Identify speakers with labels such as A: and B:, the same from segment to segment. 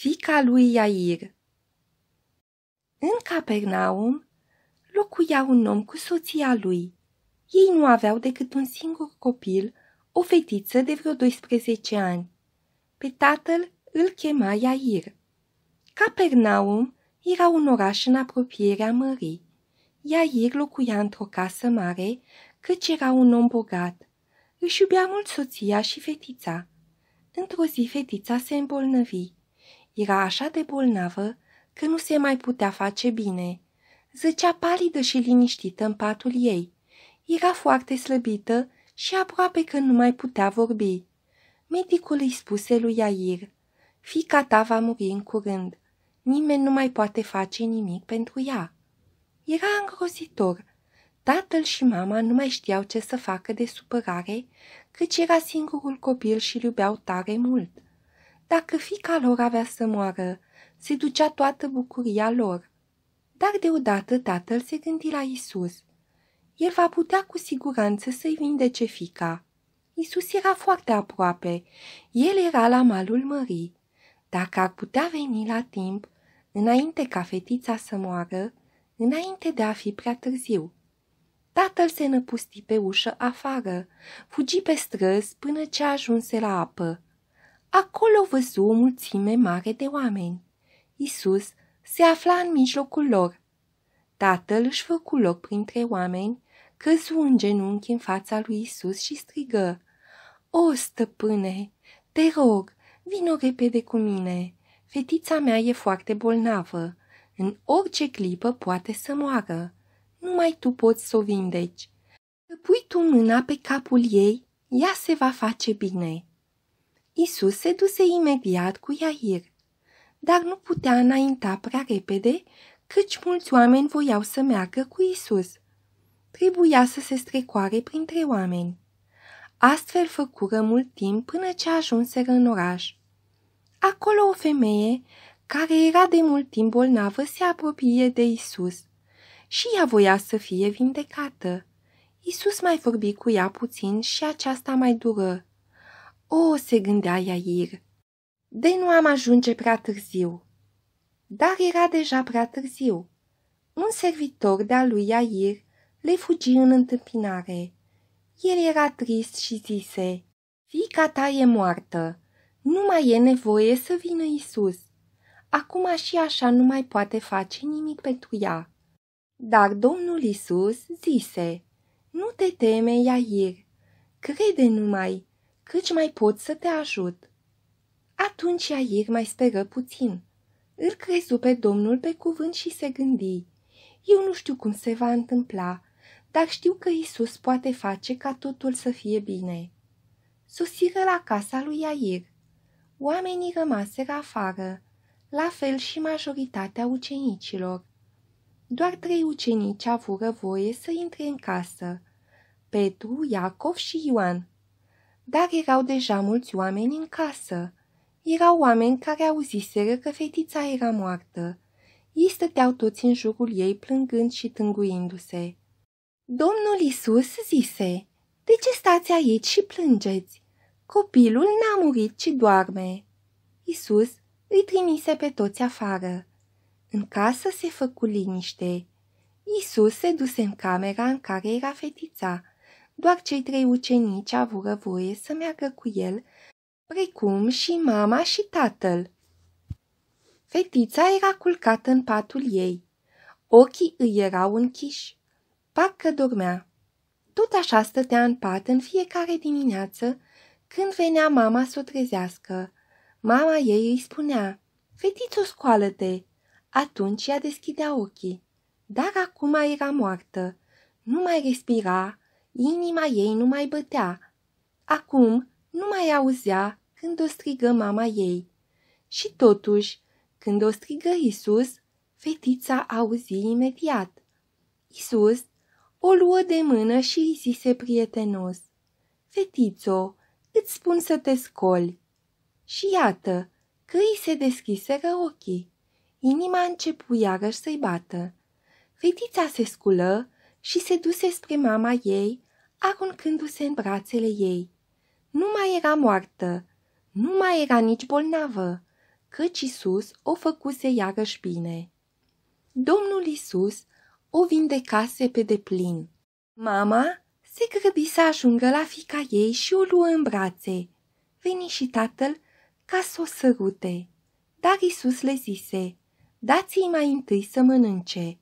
A: fica lui Iair. În Capernaum locuia un om cu soția lui. Ei nu aveau decât un singur copil, o fetiță de vreo 12 ani. Pe tatăl îl chema Iair. Capernaum era un oraș în apropierea mării. Iair locuia într-o casă mare, căci era un om bogat. Își iubea mult soția și fetița. Într-o zi fetița se îmbolnăvi. Era așa de bolnavă că nu se mai putea face bine. Zăcea palidă și liniștită în patul ei. Era foarte slăbită și aproape că nu mai putea vorbi. Medicul îi spuse lui Iair, Fica ta va muri în curând. Nimeni nu mai poate face nimic pentru ea. Era îngrozitor. Tatăl și mama nu mai știau ce să facă de supărare, căci era singurul copil și îl iubeau tare mult. Dacă fica lor avea să moară, se ducea toată bucuria lor. Dar deodată tatăl se gândi la Isus. El va putea cu siguranță să-i vindece fica. Isus era foarte aproape. El era la malul mării. Dacă ar putea veni la timp, înainte ca fetița să moară, înainte de a fi prea târziu. Tatăl se năpusti pe ușă afară, fugi pe străzi până ce ajunse la apă. Acolo văzu o mulțime mare de oameni. Isus se afla în mijlocul lor. Tatăl își făcu loc printre oameni, căzu în genunchi în fața lui Isus și strigă, O, stăpâne, te rog, vino repede cu mine. Fetița mea e foarte bolnavă. În orice clipă poate să moară. Numai tu poți să o vindeci. Să pui tu mâna pe capul ei, ea se va face bine. Isus se duse imediat cu Iair, dar nu putea înainta prea repede, căci mulți oameni voiau să meargă cu Isus. Trebuia să se strecoare printre oameni. Astfel făcură mult timp până ce ajunseră în oraș. Acolo o femeie, care era de mult timp bolnavă, se apropie de Isus și ea voia să fie vindecată. Isus mai vorbi cu ea puțin și aceasta mai dură. O, se gândea Iair, de nu am ajunge prea târziu. Dar era deja prea târziu. Un servitor de-a lui Iair le fugi în întâmpinare. El era trist și zise, Fica ta e moartă, nu mai e nevoie să vină Isus. Acum și așa nu mai poate face nimic pentru ea. Dar Domnul Isus zise, Nu te teme, Iair, crede numai, căci mai pot să te ajut. Atunci Iair mai speră puțin. Îl crezu pe Domnul pe cuvânt și se gândi, Eu nu știu cum se va întâmpla, dar știu că Isus poate face ca totul să fie bine. Susiră la casa lui Iair. Oamenii rămaseră afară, la fel și majoritatea ucenicilor. Doar trei ucenici avură voie să intre în casă, Petru, Iacov și Ioan. Dar erau deja mulți oameni în casă. Erau oameni care auziseră că fetița era moartă. Ei stăteau toți în jurul ei plângând și tânguindu-se. Domnul Isus zise, De ce stați aici și plângeți? Copilul n-a murit, ci doarme. Isus îi trimise pe toți afară. În casă se făcu liniște. Isus se duse în camera în care era fetița. Doar cei trei ucenici avură voie să meargă cu el, precum și mama și tatăl. Fetița era culcată în patul ei. Ochii îi erau închiși. Parcă dormea. Tot așa stătea în pat în fiecare dimineață, când venea mama să o trezească. Mama ei îi spunea, Fetițo, scoală-te! Atunci ea deschidea ochii. Dar acum era moartă. Nu mai respira, inima ei nu mai bătea. Acum nu mai auzea când o strigă mama ei. Și totuși, când o strigă Isus, fetița auzi imediat. Isus o luă de mână și îi zise prietenos, Fetițo, îți spun să te scoli. Și iată că îi se deschiseră ochii. Inima începu iarăși să-i bată. Fetița se sculă și se duse spre mama ei, aruncându-se în brațele ei. Nu mai era moartă, nu mai era nici bolnavă. căci Isus o făcuse iarăși bine. Domnul Isus o vindecase pe deplin. Mama se grăbi să ajungă la fica ei și o luă în brațe. Veni și tatăl ca să o sărute. Dar Isus le zise, dați-i mai întâi să mănânce.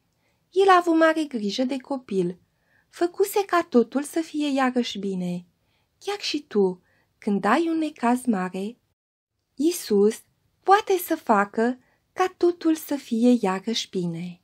A: El a avut mare grijă de copil. Făcuse ca totul să fie iarăși bine. Chiar și tu, când ai un necaz mare, Isus poate să facă ca totul să fie iarăși bine.